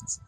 costs.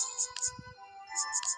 Thank you.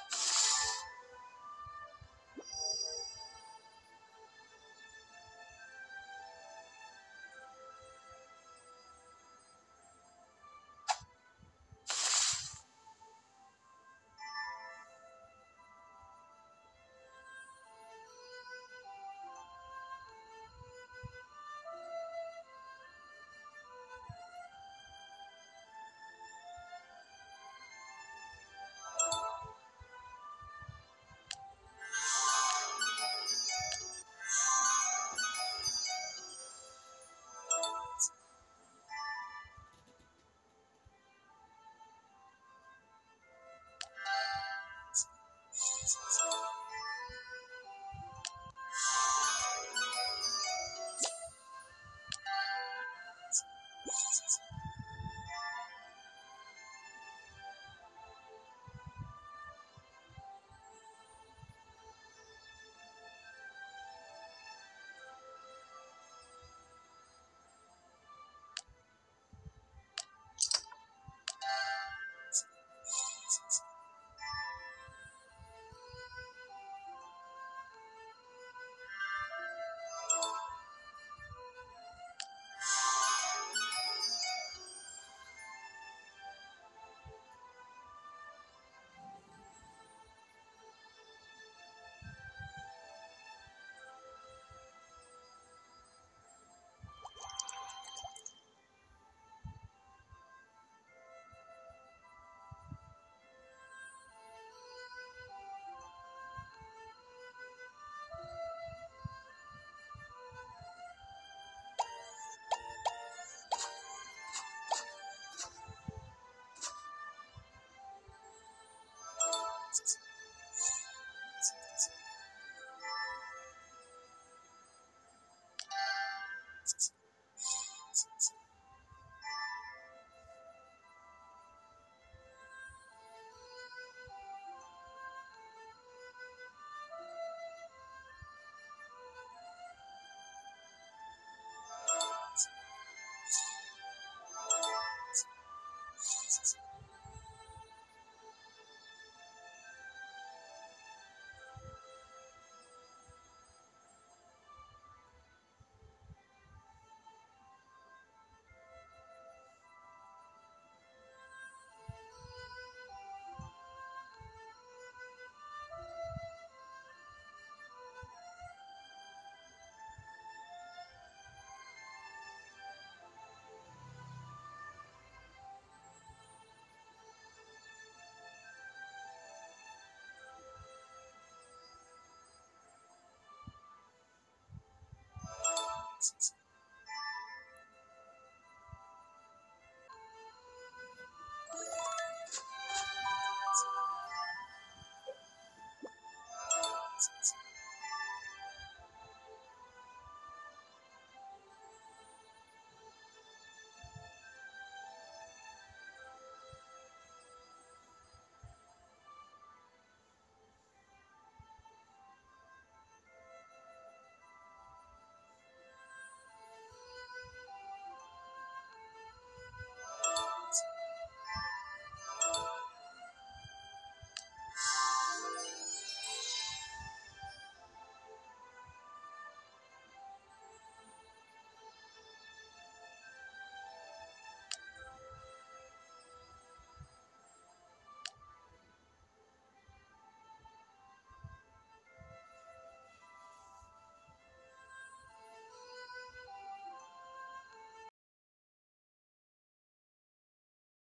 analysis.